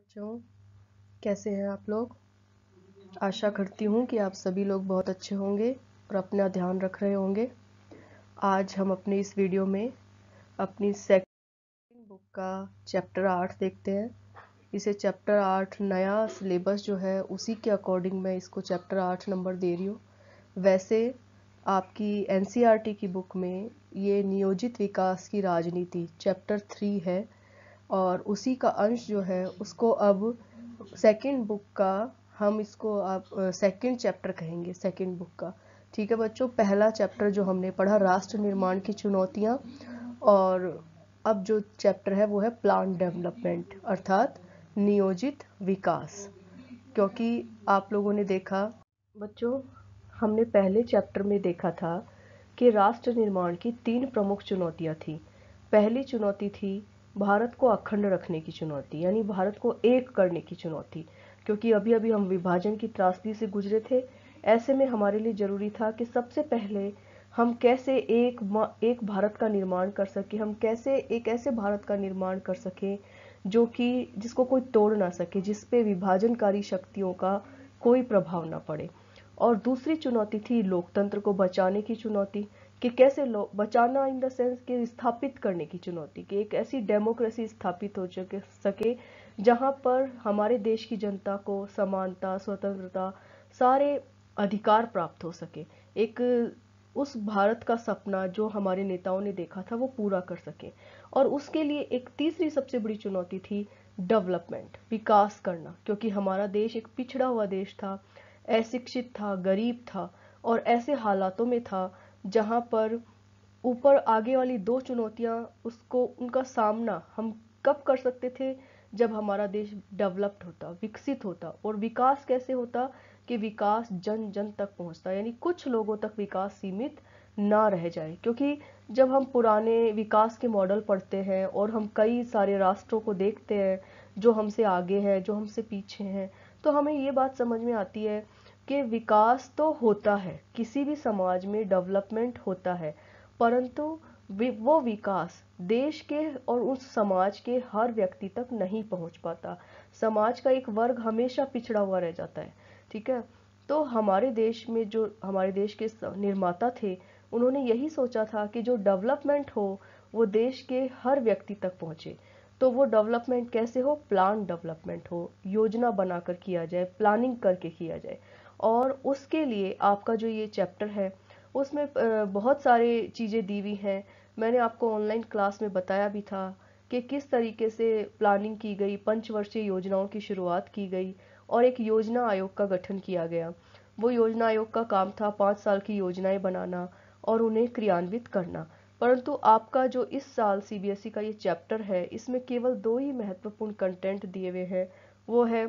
बच्चों, कैसे हैं आप लोग? आशा करती हूँ कि आप सभी लोग बहुत अच्छे होंगे और अपना ध्यान रख रहे होंगे। आज हम अपने इस वीडियो में अपनी सेकंड बुक का चैप्टर आठ देखते हैं। इसे चैप्टर आठ नया सिलेबस जो है, उसी के अकॉर्डिंग मैं इसको चैप्टर आठ नंबर दे रही हूँ। वैसे आपकी एन e की बुक में ये नियोजित विकास की राजनीति चैप्टर थ्री है। और उसी का अंश जो है, उसको अब सेकंड बुक का हम इसको आप सेकंड चैप्टर कहेंगे सेकंड बुक का। ठीक है बच्चों, पहला चैप्टर जो हमने पढ़ा, राष्ट्र निर्माण की चुनौतियाँ, और अब जो चैप्टर है वो है प्लान डेवलपमेंट अर्थात नियोजित विकास। क्योंकि आप लोगों ने देखा, बच्चों, हमने पहले चैप्टर में देखा था कि राष्ट्र निर्माण की तीन प्रमुख चुनौतियाँ थी। पहली चुनौती थी भारत को अखंड रखने की चुनौती, यानी भारत को एक करने की चुनौती, क्योंकि अभी अभी हम विभाजन की त्रासदी से गुजरे थे। ऐसे में हमारे लिए ज़रूरी था कि सबसे पहले हम कैसे एक एक भारत का निर्माण कर सके, हम कैसे एक ऐसे भारत का निर्माण कर सकें, जो कि, जिसको कोई तोड़ ना सके, जिस पे विभाजनकारी शक्तियों का कोई प्रभाव ना पड़े। और दूसरी चुनौती थी लोकतंत्र को बचाने की चुनौती, कि कैसे बचाना इन द सेंस कि स्थापित करने की चुनौती, कि एक ऐसी डेमोक्रेसी स्थापित हो सके, जहाँ पर हमारे देश की जनता को समानता, स्वतंत्रता सारे अधिकार प्राप्त हो सके। एक उस भारत का सपना जो हमारे नेताओं ने देखा था वो पूरा कर सके। और उसके लिए एक तीसरी सबसे बड़ी चुनौती थी डेवलपमेंट विकास करना, क्योंकि हमारा देश एक पिछड़ा हुआ देश था। अशिक्षित था, गरीब था और ऐसे हालातों में था जहाँ पर ऊपर आगे वाली दो चुनौतियाँ उसको, उनका सामना हम कब कर सकते थे जब हमारा देश डेवलप्ड होता, विकसित होता और विकास कैसे होता कि विकास जन जन तक पहुँचता, यानी कुछ लोगों तक विकास सीमित ना रह जाए। क्योंकि जब हम पुराने विकास के मॉडल पढ़ते हैं और हम कई सारे राष्ट्रों को देखते हैं जो हमसे आगे हैं, जो हमसे पीछे हैं तो हमें ये बात समझ में आती है कि विकास तो होता है, किसी भी समाज में डेवलपमेंट होता है, परंतु वो विकास देश के और उस समाज के हर व्यक्ति तक नहीं पहुँच पाता। समाज का एक वर्ग हमेशा पिछड़ा हुआ रह जाता है, ठीक है? तो हमारे देश में जो, हमारे देश के निर्माता थे, उन्होंने यही सोचा था कि जो डेवलपमेंट हो, वो देश के हर व्यक्ति तक पहुँचे। तो वो डेवलपमेंट कैसे हो? प्लान डेवलपमेंट हो, योजना बनाकर किया जाए, प्लानिंग करके किया जाए। और उसके लिए आपका जो ये चैप्टर है, उसमें बहुत सारे चीज़ें दी हुई हैं। मैंने आपको ऑनलाइन क्लास में बताया भी था कि किस तरीके से प्लानिंग की गई, पंचवर्षीय योजनाओं की शुरुआत की गई और एक योजना आयोग का गठन किया गया। वो योजना आयोग का काम था पाँच साल की योजनाएँ बनाना और उन्हें क्रियान्वित करना। परंतु आपका जो इस साल सीबीएसई का ये चैप्टर है, इसमें केवल दो ही महत्वपूर्ण कंटेंट दिए हुए हैं। वो है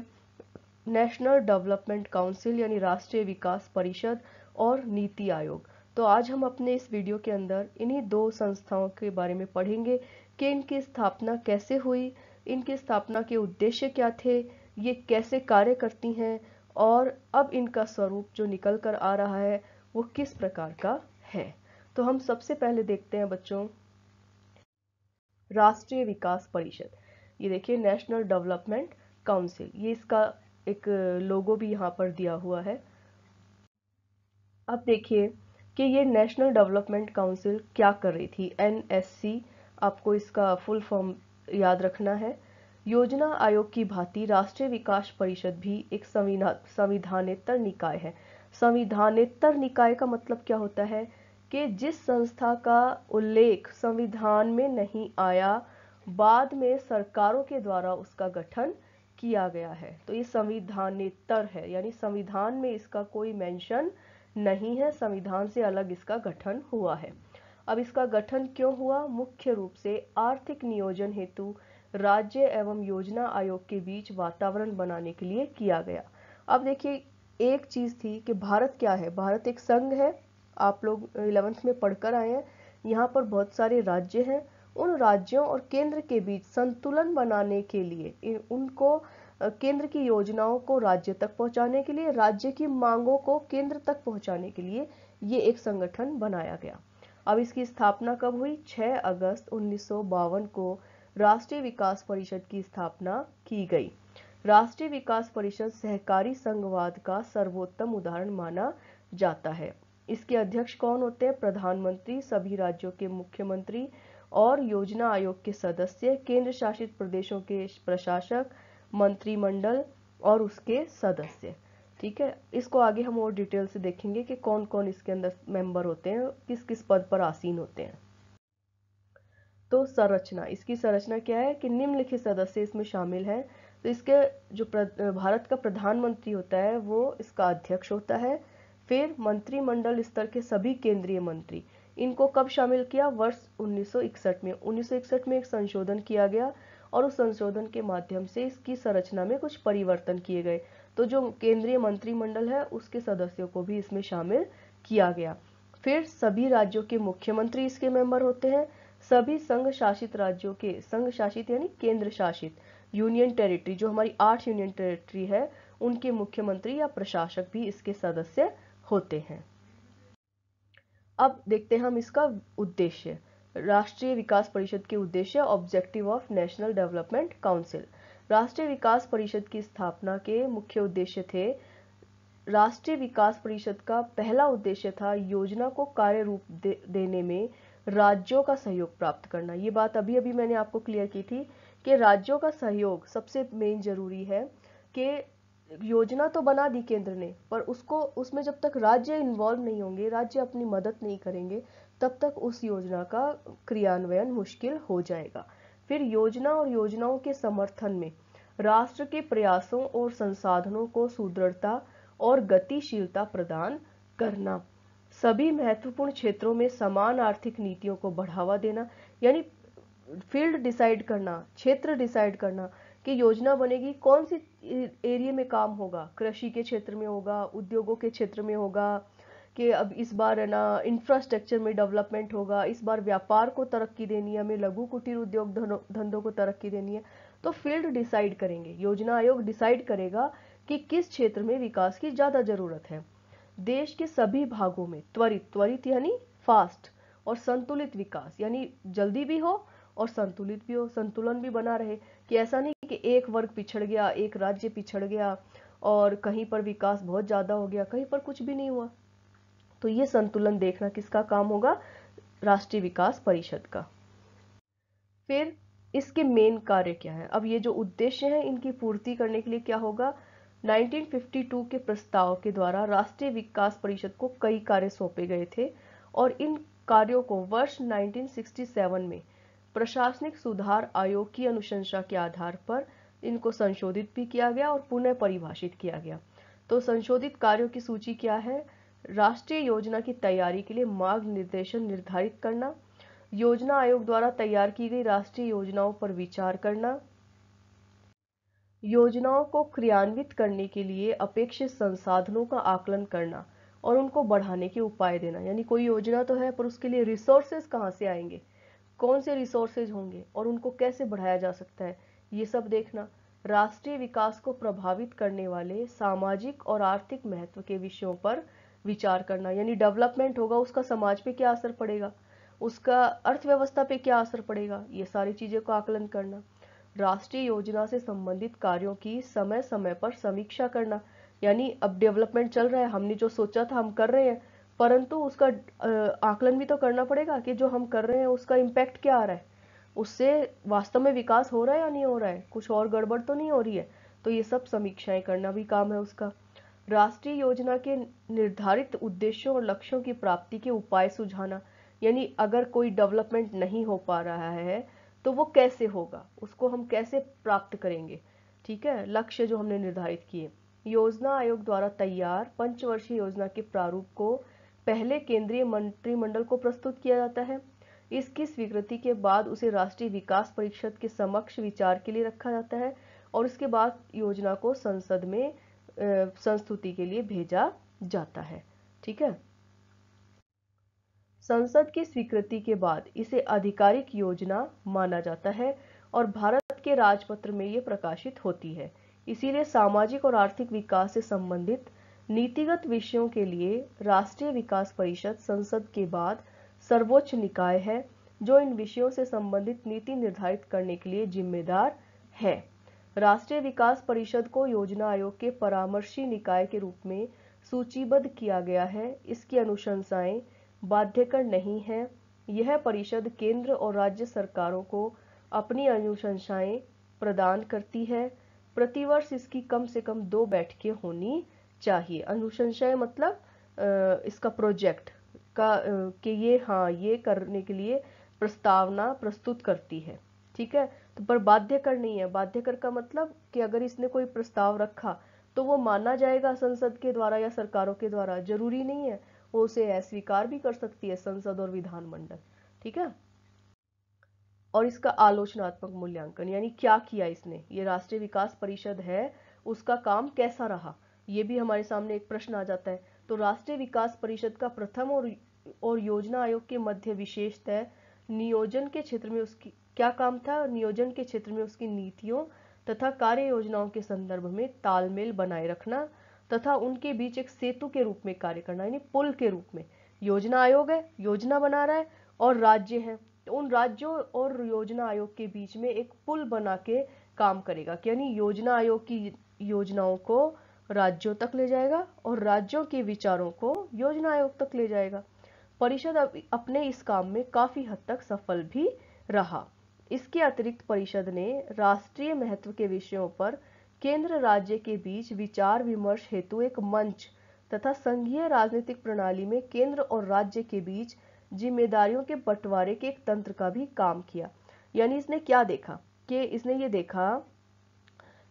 नेशनल डेवलपमेंट काउंसिल यानी राष्ट्रीय विकास परिषद और नीति आयोग। तो आज हम अपने इस वीडियो के अंदर इन्हीं दो संस्थाओं के बारे में पढ़ेंगे, कि इनकी स्थापना कैसे हुई, इनकी स्थापना के उद्देश्य क्या थे, ये कैसे कार्य करती हैं, और अब इनका स्वरूप जो निकल कर आ रहा है, वो किस प्रकार का है। तो हम सबसे पहले देखते हैं बच्चों, राष्ट्रीय विकास परिषद। ये देखिए नेशनल डेवलपमेंट काउंसिल ये इसका एक लोगो भी यहाँ पर दिया हुआ है। अब देखिए कि ये नेशनल डेवलपमेंट काउंसिल क्या कर रही थी। एनएससी आपको इसका फुल फॉर्म याद रखना है। योजना आयोग की भांति राष्ट्रीय विकास परिषद भी एक संविधानेतर निकाय है। संविधानेतर निकाय का मतलब क्या होता है? कि जिस संस्था का उल्लेख संविधान में नहीं आया, बाद में सरकारों के द्वारा उसका गठन किया गया है। तो ये संविधानेतर है, यानी संविधान में इसका कोई मेंशन नहीं है, संविधान से अलग इसका गठन हुआ है। अब इसका गठन क्यों हुआ? मुख्य रूप से आर्थिक नियोजन हेतु राज्य एवं योजना आयोग के बीच वातावरण बनाने के लिए किया गया। अब देखिए, एक चीज़ थी कि भारत क्या है? भारत एक संघ है आप लोग इलेवेंथ में पढ़कर आए हैं, यहाँ पर बहुत सारे राज्य हैं। उन राज्यों और केंद्र के बीच संतुलन बनाने के लिए उनको केंद्र की योजनाओं को राज्य तक पहुँचाने के लिए, राज्य की मांगों को केंद्र तक पहुँचाने के लिए ये एक संगठन बनाया गया। अब इसकी स्थापना कब हुई? 6 अगस्त उन्नीस सौ बावन को राष्ट्रीय विकास परिषद की स्थापना की गई। राष्ट्रीय विकास परिषद सहकारी संघवाद का सर्वोत्तम उदाहरण माना जाता है। इसके अध्यक्ष कौन होते हैं? प्रधानमंत्री, सभी राज्यों के मुख्यमंत्री और योजना आयोग के सदस्य केंद्र शासित प्रदेशों के प्रशासक, मंत्रिमंडल और उसके सदस्य। ठीक है? इसको आगे हम और डिटेल से देखेंगे कि कौन कौन इसके अंदर मेंबर होते हैं किस किस पद पर आसीन होते हैं। तो संरचना, इसकी संरचना क्या है कि निम्नलिखित सदस्य इसमें शामिल हैं। तो इसके जो भारत का प्रधानमंत्री होता है, वो इसका अध्यक्ष होता है फिर मंत्रिमंडल स्तर के सभी केंद्रीय मंत्री। इनको कब शामिल किया? वर्ष 1961 में। 1961 में एक संशोधन किया गया और उस संशोधन के माध्यम से इसकी संरचना में कुछ परिवर्तन किए गए। तो जो केंद्रीय मंत्रिमंडल है, उसके सदस्यों को भी इसमें शामिल किया गया। फिर सभी राज्यों के मुख्यमंत्री इसके मेंबर होते हैं। सभी संघ शासित राज्यों के संघ शासित यानी केंद्र शासित यूनियन टेरिटरी, जो हमारी आठ यूनियन टेरिटरी है, उनके मुख्यमंत्री या प्रशासक भी इसके सदस्य होते हैं। अब देखते हैं हम इसका उद्देश्य। राष्ट्रीय विकास परिषद के उद्देश्य objective of national development council राष्ट्रीय विकास परिषद की स्थापना के मुख्य उद्देश्य थे। राष्ट्रीय विकास परिषद का पहला उद्देश्य था योजना को कार्य रूप दे, देने में राज्यों का सहयोग प्राप्त करना। ये बात अभी अभी मैंने आपको क्लियर की थी कि राज्यों का सहयोग सबसे मेन ज़रूरी है कि योजना तो बना दी केंद्र ने, पर उसको, उसमें जब तक राज्य इन्वॉल्व नहीं होंगे, राज्य अपनी मदद नहीं करेंगे, तब तक उस योजना का क्रियान्वयन मुश्किल हो जाएगा। फिर योजना और योजनाओं के समर्थन में, राष्ट्र के प्रयासों और संसाधनों को सुदृढ़ता और गतिशीलता प्रदान करना, सभी महत्वपूर्ण क्षेत्रों में समान आर्थिक नीतियों को बढ़ावा देना, यानी फ़ील्ड डिसाइड करना, क्षेत्र डिसाइड करना कि योजना बनेगी, कौन सी एरिया में काम होगा? कृषि के क्षेत्र में होगा, उद्योगों के क्षेत्र में होगा, कि अब इस बार है ना इंफ्रास्ट्रक्चर में डेवलपमेंट होगा, इस बार व्यापार को तरक्की देनी है, हमें लघु कुटीर उद्योग धंधों को तरक्की देनी है तो फ़ील्ड डिसाइड करेंगे। योजना आयोग डिसाइड करेगा कि किस क्षेत्र में विकास की ज़्यादा ज़रूरत है। देश के सभी भागों में त्वरित त्वरित यानी फास्ट और संतुलित विकास, यानी जल्दी भी हो और संतुलित भी हो, संतुलन भी बना रहे। कि ऐसा नहीं कि एक वर्ग पिछड़ गया, एक राज्य पिछड़ गया और कहीं पर विकास बहुत ज़्यादा हो गया, कहीं पर कुछ भी नहीं हुआ। तो ये संतुलन देखना किसका काम होगा? राष्ट्रीय विकास परिषद का। फिर इसके मेन कार्य क्या है? अब ये जो उद्देश्य है, इनकी पूर्ति करने के लिए क्या होगा? 1952 के प्रस्ताव के द्वारा राष्ट्रीय विकास परिषद को कई कार्य सौंपे गए थे और इन कार्यों को वर्ष 1967 में प्रशासनिक सुधार आयोग की अनुशंसा के आधार पर इनको संशोधित भी किया गया और पुनः परिभाषित किया गया। तो संशोधित कार्यों की सूची क्या है? राष्ट्रीय योजना की तैयारी के लिए मार्ग निर्देशन निर्धारित करना, योजना आयोग द्वारा तैयार की गई राष्ट्रीय योजनाओं पर विचार करना, योजनाओं को क्रियान्वित करने के लिए अपेक्षित संसाधनों का आकलन करना और उनको बढ़ाने के उपाय देना। यानी कोई योजना तो है पर उसके लिए रिसोर्सेज कहाँ से आएँगे? कौन से रिसोर्सेज होंगे और उनको कैसे बढ़ाया जा सकता है? ये सब देखना। राष्ट्रीय विकास को प्रभावित करने वाले सामाजिक और आर्थिक महत्व के विषयों पर विचार करना। यानी डेवलपमेंट होगा, उसका समाज पे क्या असर पड़ेगा? उसका अर्थव्यवस्था पे क्या असर पड़ेगा? ये सारी चीज़ों का आकलन करना। राष्ट्रीय योजना से संबंधित कार्यों की समय समय पर समीक्षा करना। यानी अब डेवलपमेंट चल रहा है। हमने जो सोचा था, हम कर रहे हैं। परंतु उसका आकलन भी तो करना पड़ेगा कि जो हम कर रहे हैं उसका इम्पैक्ट क्या आ रहा है। उससे वास्तव में विकास हो रहा है या नहीं हो रहा है? कुछ और गड़बड़ तो नहीं हो रही है? तो ये सब समीक्षाएँ करना भी काम है उसका। राष्ट्रीय योजना के निर्धारित उद्देश्यों और लक्ष्यों की प्राप्ति के उपाय सुझाना, यानी अगर कोई डेवलपमेंट नहीं हो पा रहा है तो वो कैसे होगा? उसको हम कैसे प्राप्त करेंगे? ठीक है? लक्ष्य जो हमने निर्धारित किए। योजना आयोग द्वारा तैयार पंचवर्षीय योजना के प्रारूप को पहले केंद्रीय मंत्रिमंडल को प्रस्तुत किया जाता है। इसकी स्वीकृति के बाद उसे राष्ट्रीय विकास परिषद के समक्ष विचार के लिए रखा जाता है और उसके बाद योजना को संसद में संस्तुति के लिए भेजा जाता है। ठीक है? संसद की स्वीकृति के बाद इसे आधिकारिक योजना माना जाता है और भारत के राजपत्र में ये प्रकाशित होती है। इसीलिए सामाजिक और आर्थिक विकास से संबंधित नीतिगत विषयों के लिए राष्ट्रीय विकास परिषद संसद के बाद सर्वोच्च निकाय है, जो इन विषयों से संबंधित नीति निर्धारित करने के लिए जिम्मेदार है। राष्ट्रीय विकास परिषद को योजना आयोग के परामर्शी निकाय के रूप में सूचीबद्ध किया गया है। इसकी अनुशंसाएँ बाध्यकर नहीं है। यह परिषद केंद्र और राज्य सरकारों को अपनी अनुशंसाएँ प्रदान करती है। प्रतिवर्ष इसकी कम से कम दो बैठकें होनी चाहिए। अनुशंसाएँ मतलब इसका प्रोजेक्ट का कि ये हाँ ये करने के लिए प्रस्तावना प्रस्तुत करती है। ठीक है? तो पर बाध्यकर नहीं है। बाध्यकर का मतलब कि अगर इसने कोई प्रस्ताव रखा तो वो माना जाएगा संसद के द्वारा या सरकारों के द्वारा। ज़रूरी नहीं है। वो उसे अस्वीकार भी कर सकती है संसद और विधानमंडल। ठीक है? और इसका आलोचनात्मक मूल्यांकन, यानी क्या किया इसने? ये राष्ट्रीय विकास परिषद है, उसका काम कैसा रहा? ये भी हमारे सामने एक प्रश्न आ जाता है। तो राष्ट्रीय विकास परिषद का प्रथम और और योजना आयोग के मध्य विशेषतः नियोजन के क्षेत्र में उसकी, क्या काम था? नियोजन के क्षेत्र में उसकी नीतियों तथा कार्य योजनाओं के संदर्भ में तालमेल बनाए रखना तथा उनके बीच एक सेतु के रूप में कार्य करना, यानी पुल के रूप में। योजना आयोग है, योजना बना रहा है और राज्य है। तो उन राज्यों और योजना आयोग के बीच में एक पुल बना के काम करेगा यानी योजना आयोग की योजनाओं को राज्यों तक ले जाएगा और राज्यों के विचारों को योजना आयोग तक ले जाएगा। परिषद अपने इस काम में काफ़ी हद तक सफल भी रहा। इसके अतिरिक्त परिषद ने राष्ट्रीय महत्व के विषयों पर केंद्र राज्य के बीच विचार विमर्श हेतु एक मंच तथा संघीय राजनीतिक प्रणाली में केंद्र और राज्य के बीच जिम्मेदारियों के बंटवारे के एक तंत्र का भी काम किया। यानी इसने क्या देखा? कि इसने ये देखा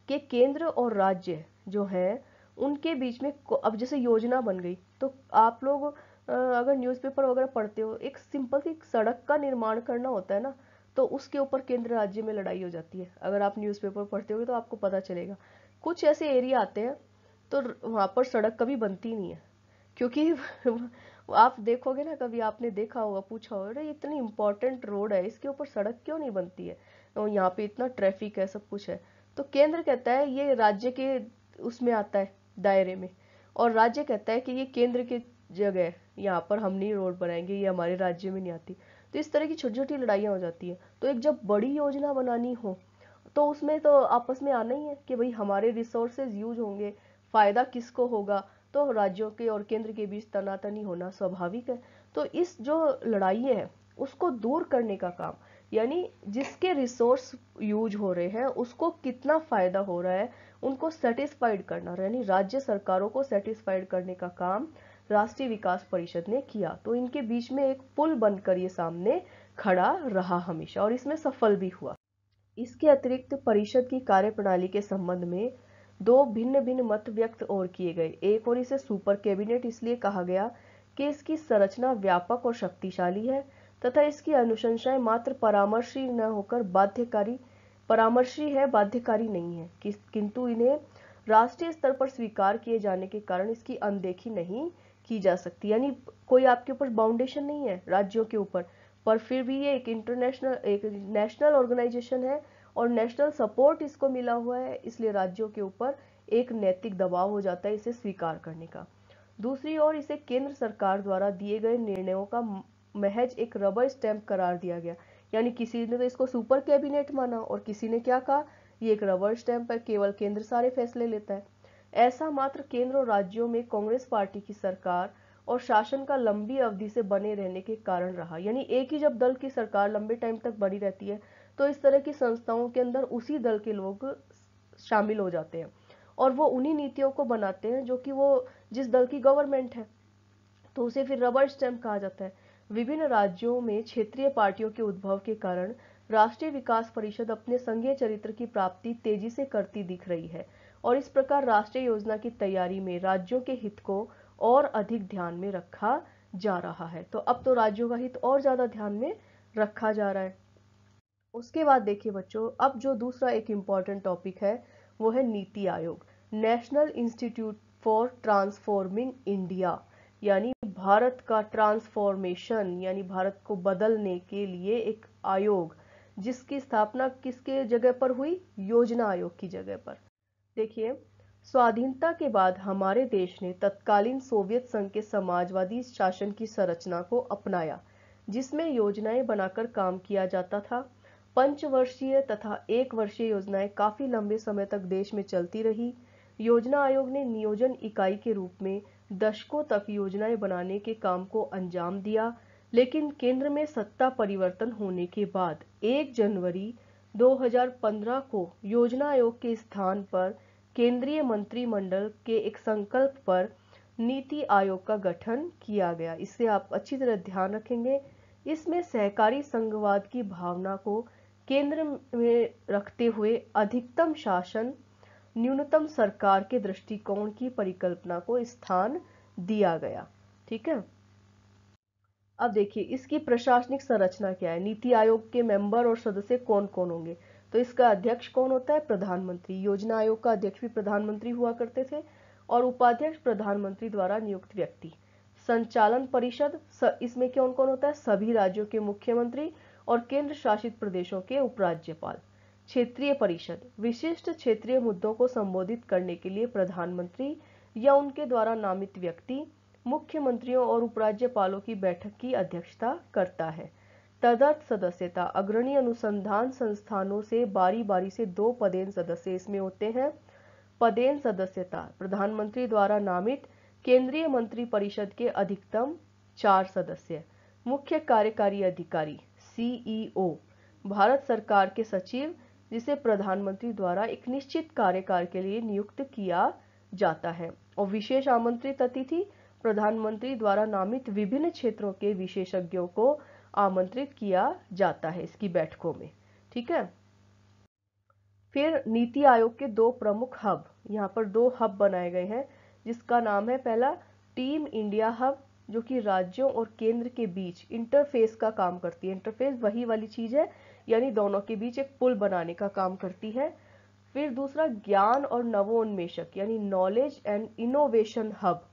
कि केंद्र और राज्य जो है उनके बीच में अब जैसे योजना बन गई तो आप लोग अगर न्यूज़पेपर वगैरह पढ़ते हो, एक सिंपल सी सड़क का निर्माण करना होता है ना तो उसके ऊपर केंद्र राज्य में लड़ाई हो जाती है। अगर आप न्यूज़पेपर पढ़ते हो तो आपको पता चलेगा। कुछ ऐसे एरिया आते हैं तो वहाँ पर सड़क कभी बनती नहीं है। क्योंकि आप देखोगे ना, कभी आपने देखा होगा, पूछा होगा, अरे, इतनी इंपॉर्टेंट रोड है, इसके ऊपर सड़क क्यों नहीं बनती है? तो यहाँ पे इतना ट्रैफ़िक है, सब कुछ है। तो केंद्र कहता है, ये राज्य के उसमें आता है दायरे में। और राज्य कहता है कि ये केंद्र की जगह है। यहाँ पर हम नहीं रोड बनाएँगे, ये हमारे राज्य में नहीं आती। तो इस तरह की छोटी छोटी लड़ाइयाँ हो जाती है। तो एक जब बड़ी योजना बनानी हो तो उसमें तो आपस में आना ही है कि भाई हमारे रिसोर्सेज यूज़ होंगे, फ़ायदा किसको होगा? तो राज्यों के और केंद्र के बीच तनातनी होना स्वाभाविक है। तो इस जो लड़ाई है, उसको दूर करने का काम यानी जिसके रिसोर्स यूज़ हो रहे हैं, उसको कितना फ़ायदा हो रहा है, उनको सेटिस्फाइड करना यानी राज्य सरकारों को सेटिस्फाइड करने का काम राष्ट्रीय विकास परिषद ने किया। तो इनके बीच में एक पुल बनकर ये सामने खड़ा रहा हमेशा और इसमें सफल भी हुआ। इसके अतिरिक्त परिषद की कार्यप्रणाली के संबंध में दो भिन्न भिन्न मत व्यक्त और किए गए। एक और इसे सुपर कैबिनेट इसलिए कहा गया कि इसकी संरचना व्यापक और शक्तिशाली है। तथा इसकी अनुशंसाएँ मात्र परामर्शी न होकर बाध्यकारी परामर्शी है बाध्यकारी नहीं है। कि, किंतु इन्हें राष्ट्रीय स्तर पर स्वीकार किए जाने के कारण इसकी अनदेखी नहीं की जा सकती। यानी कोई आपके ऊपर बाउंडेशन नहीं है राज्यों के ऊपर पर फिर भी ये एक इंटरनेशनल एक नेशनल ऑर्गेनाइजेशन है और नेशनल सपोर्ट इसको मिला हुआ है इसलिए राज्यों के ऊपर एक नैतिक दबाव हो जाता है इसे स्वीकार करने का। दूसरी ओर इसे केंद्र सरकार द्वारा दिए गए निर्णयों का महज एक रबर स्टैंप करार दिया गया। यानी किसी ने तो इसको सुपर कैबिनेट माना और किसी ने क्या कहा? ये एक रबर स्टैंप है, केवल केंद्र सारे फैसले लेता है। ऐसा मात्र केंद्र और राज्यों में कांग्रेस पार्टी की सरकार और शासन का लंबी अवधि से बने रहने के कारण रहा। यानी एक ही जब दल की सरकार लंबे टाइम तक बनी रहती है तो इस तरह की संस्थाओं के अंदर उसी दल के लोग शामिल हो जाते हैं। और वो उन्हीं नीतियों को बनाते हैं जो कि वो जिस दल की गवर्नमेंट है तो उसे फिर रबर स्टैम्प कहा जाता है। विभिन्न राज्यों में क्षेत्रीय पार्टियों के उद्भव के कारण राष्ट्रीय विकास परिषद अपने संघीय चरित्र की प्राप्ति तेज़ी से करती दिख रही है और इस प्रकार राष्ट्रीय योजना की तैयारी में राज्यों के हित को और अधिक ध्यान में रखा जा रहा है। तो अब तो राज्यों का हित और ज़्यादा ध्यान में रखा जा रहा है। उसके बाद देखिए बच्चों, अब जो दूसरा एक इंपॉर्टेंट टॉपिक है, वो है NITI Aayog national institute for transforming India यानी भारत का ट्रांसफॉर्मेशन यानी भारत को बदलने के लिए एक आयोग, जिसकी स्थापना किसके जगह पर हुई? योजना आयोग की जगह पर। देखिए, स्वाधीनता के बाद हमारे देश ने तत्कालीन सोवियत संघ के समाजवादी शासन की संरचना को अपनाया, जिसमें योजनाएँ बनाकर काम किया जाता था। पंचवर्षीय तथा एक वर्षीय योजनाएँ काफ़ी लंबे समय तक देश में चलती रही। योजना आयोग ने नियोजन इकाई के रूप में दशकों तक योजनाएँ बनाने के काम को अंजाम दिया, लेकिन केंद्र में सत्ता परिवर्तन होने के बाद 1 जनवरी 2015 को योजना आयोग के स्थान पर केंद्रीय मंत्रिमंडल के एक संकल्प पर नीति आयोग का गठन किया गया। इससे आप अच्छी तरह ध्यान रखेंगे। इसमें सहकारी संघवाद की भावना को केंद्र में रखते हुए अधिकतम शासन न्यूनतम सरकार के दृष्टिकोण की परिकल्पना को स्थान दिया गया। ठीक है? अब देखिए, इसकी प्रशासनिक संरचना क्या है? नीति आयोग के मेंबर और सदस्य कौन कौन होंगे? तो इसका अध्यक्ष कौन होता है? प्रधानमंत्री। योजना आयोग का अध्यक्ष भी प्रधानमंत्री हुआ करते थे और उपाध्यक्ष प्रधानमंत्री द्वारा नियुक्त व्यक्ति। संचालन परिषद इसमें कौन कौन होता है? सभी राज्यों के मुख्यमंत्री और केंद्र शासित प्रदेशों के उपराज्यपाल। क्षेत्रीय परिषद, विशिष्ट क्षेत्रीय मुद्दों को संबोधित करने के लिए प्रधानमंत्री या उनके द्वारा नामित व्यक्ति, मुख्यमंत्रियों और उपराज्यपालों की बैठक की अध्यक्षता करता है। तदर्थ सदस्यता, अग्रणी अनुसंधान संस्थानों से बारी बारी से दो पदेन सदस्य इसमें होते हैं। पदेन सदस्यता, प्रधानमंत्री द्वारा नामित केंद्रीय मंत्री परिषद के अधिकतम चार सदस्य, मुख्य कार्यकारी अधिकारी सीईओ भारत सरकार के सचिव जिसे प्रधानमंत्री द्वारा एक निश्चित कार्यकाल के लिए नियुक्त किया जाता है। और विशेष आमंत्रित अतिथि प्रधानमंत्री द्वारा नामित विभिन्न क्षेत्रों के विशेषज्ञों को आमंत्रित किया जाता है इसकी बैठकों में। ठीक है? फिर नीति आयोग के दो प्रमुख हब। यहाँ पर दो हब बनाए गए हैं, जिसका नाम है पहला टीम इंडिया हब, जो कि राज्यों और केंद्र के बीच इंटरफेस का काम करती है। इंटरफेस वही वाली चीज़ है यानी दोनों के बीच एक पुल बनाने का काम करती है। फिर दूसरा ज्ञान और नवोन्मेषक, यानी नॉलेज एंड इनोवेशन हब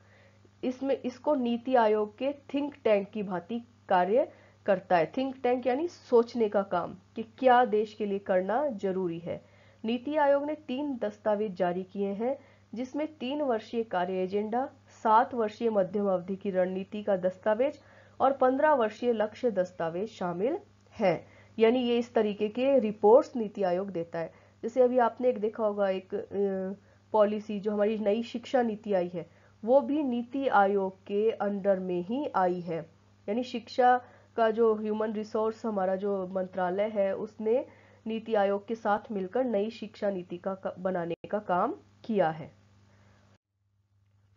इसमें इसको नीति आयोग के थिंक टैंक की भांति कार्य करता है। थिंक टैंक यानी सोचने का काम, कि क्या देश के लिए करना ज़रूरी है। नीति आयोग ने तीन दस्तावेज़ जारी किए हैं, जिसमें तीन वर्षीय कार्य एजेंडा, सात वर्षीय मध्यम अवधि की रणनीति का दस्तावेज़ और पंद्रह वर्षीय लक्ष्य दस्तावेज़ शामिल है। यानी ये इस तरीके के रिपोर्ट्स नीति आयोग देता है। जैसे अभी आपने एक देखा होगा, एक पॉलिसी जो हमारी नई शिक्षा नीति आई है, वो भी नीति आयोग के अंडर में ही आई है। यानी शिक्षा का जो ह्यूमन रिसोर्स हमारा जो मंत्रालय है, उसने नीति आयोग के साथ मिलकर नई शिक्षा नीति का बनाने का काम किया है।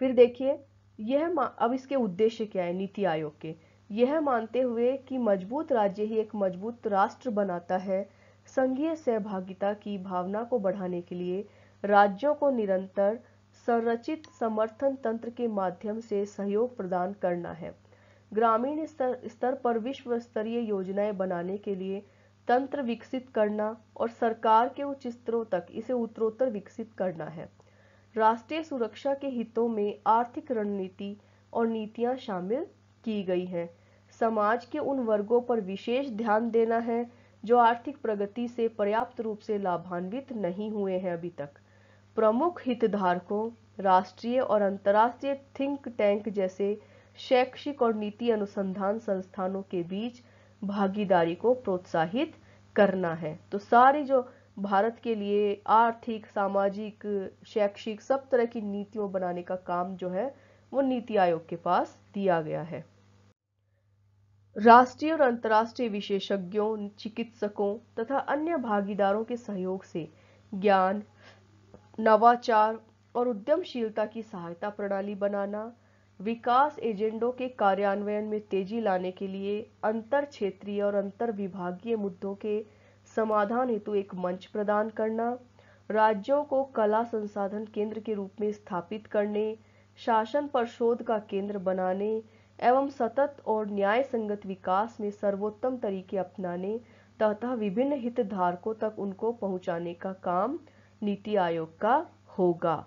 फिर देखिए, यह अब इसके उद्देश्य क्या है नीति आयोग के? यह मानते हुए कि मज़बूत राज्य ही एक मज़बूत राष्ट्र बनाता है। संघीय सहभागिता की भावना को बढ़ाने के लिए राज्यों को निरंतर संरचित समर्थन तंत्र के माध्यम से सहयोग प्रदान करना है। ग्रामीण स्तर, स्तर पर विश्व स्तरीय योजनाएँ बनाने के लिए तंत्र विकसित करना और सरकार के उच्च स्तरों तक इसे उत्तरोत्तर विकसित करना है। राष्ट्रीय सुरक्षा के हितों में आर्थिक रणनीति और नीतियाँ शामिल की गई हैं। समाज के उन वर्गों पर विशेष ध्यान देना है, जो आर्थिक प्रगति से पर्याप्त रूप से लाभान्वित नहीं हुए हैं अभी तक। प्रमुख हितधारकों, राष्ट्रीय और अंतर्राष्ट्रीय थिंक टैंक जैसे शैक्षिक और नीति अनुसंधान संस्थानों के बीच भागीदारी को प्रोत्साहित करना है। तो सारी जो भारत के लिए आर्थिक, सामाजिक, शैक्षिक सब तरह की नीतियों बनाने का काम जो है, वो नीति आयोग के पास दिया गया है। राष्ट्रीय और अंतर्राष्ट्रीय विशेषज्ञों, चिकित्सकों तथा अन्य भागीदारों के सहयोग से ज्ञान, नवाचार और उद्यमशीलता की सहायता प्रणाली बनाना, विकास एजेंडों के कार्यान्वयन में तेज़ी लाने के लिए अंतर क्षेत्रीय और अंतर विभागीय मुद्दों के समाधान हेतु एक मंच प्रदान करना, राज्यों को कला संसाधन केंद्र के रूप में स्थापित करने, शासन पर शोध का केंद्र बनाने एवं सतत और न्याय संगत विकास में सर्वोत्तम तरीके अपनाने, तथा विभिन्न हितधारकों तक उनको पहुँचाने का काम नीति आयोग का होगा।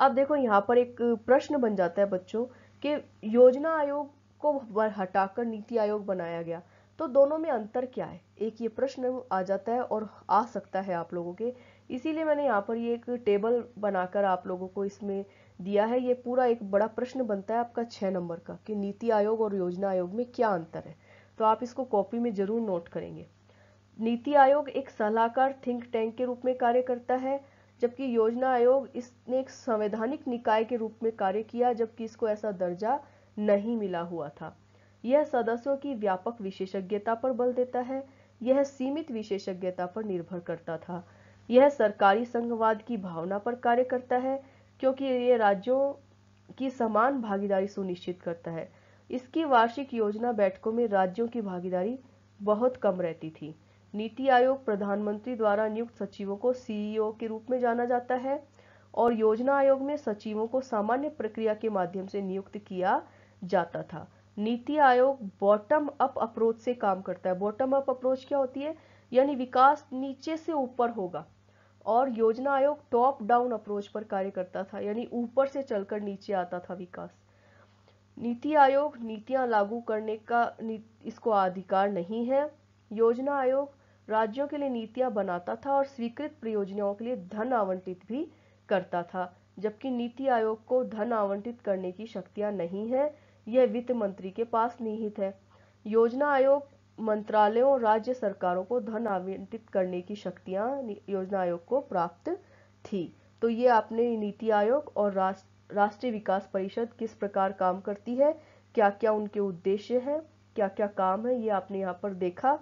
अब देखो, यहाँ पर एक प्रश्न बन जाता है बच्चों, कि योजना आयोग को हटाकर नीति आयोग बनाया गया तो दोनों में अंतर क्या है? एक ये प्रश्न आ जाता है और आ सकता है आप लोगों के इसीलिए मैंने यहाँ पर ये एक टेबल बनाकर आप लोगों को इसमें दिया है। ये पूरा एक बड़ा प्रश्न बनता है आपका छः नंबर का, कि नीति आयोग और योजना आयोग में क्या अंतर है? तो आप इसको कॉपी में ज़रूर नोट करेंगे। नीति आयोग एक सलाहकार थिंक टैंक के रूप में कार्य करता है, जबकि योजना आयोग इसने एक संवैधानिक निकाय के रूप में कार्य किया, जबकि इसको ऐसा दर्जा नहीं मिला हुआ था। यह सदस्यों की व्यापक विशेषज्ञता पर बल देता है, यह सीमित विशेषज्ञता पर निर्भर करता था। यह सरकारी संघवाद की भावना पर कार्य करता है, क्योंकि ये राज्यों की समान भागीदारी सुनिश्चित करता है। इसकी वार्षिक योजना बैठकों में राज्यों की भागीदारी बहुत कम रहती थी। नीति आयोग प्रधानमंत्री द्वारा नियुक्त सचिवों को सीईओ के रूप में जाना जाता है और योजना आयोग में सचिवों को सामान्य प्रक्रिया के माध्यम से नियुक्त किया जाता था। NITI Aayog bottom up approach से काम करता है। बॉटम अप अप्रोच क्या होती है? यानी विकास नीचे से ऊपर होगा। और योजना आयोग टॉप डाउन अप्रोच पर कार्य करता था, यानी ऊपर से चलकर नीचे आता था विकास। नीति आयोग नीतियाँ लागू करने का इसको अधिकार नहीं है। योजना आयोग राज्यों के लिए नीतियाँ बनाता था और स्वीकृत परियोजनाओं के लिए धन आवंटित भी करता था, जबकि नीति आयोग को धन आवंटित करने की शक्तियाँ नहीं है। यह वित्त मंत्री के पास निहित है। योजना आयोग मंत्रालयों और राज्य सरकारों को धन आवंटित करने की शक्तियाँ योजना आयोग को प्राप्त थी। तो ये आपने नीति आयोग और राष्ट्रीय विकास परिषद किस प्रकार काम करती है क्या क्या उनके उद्देश्य है क्या क्या काम है, ये आपने यहाँ पर देखा,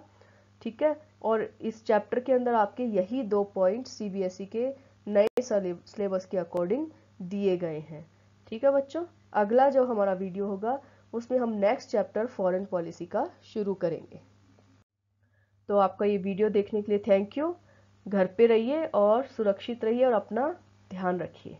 ठीक है? और इस चैप्टर के अंदर आपके यही दो पॉइंट सीबीएसई के नए सिलेबस के अकॉर्डिंग दिए गए हैं। ठीक है बच्चों? अगला जो हमारा वीडियो होगा उसमें हम नेक्स्ट चैप्टर फॉरेन पॉलिसी का शुरू करेंगे। तो आपका ये वीडियो देखने के लिए थैंक यू घर पे रहिए और सुरक्षित रहिए और अपना ध्यान रखिए।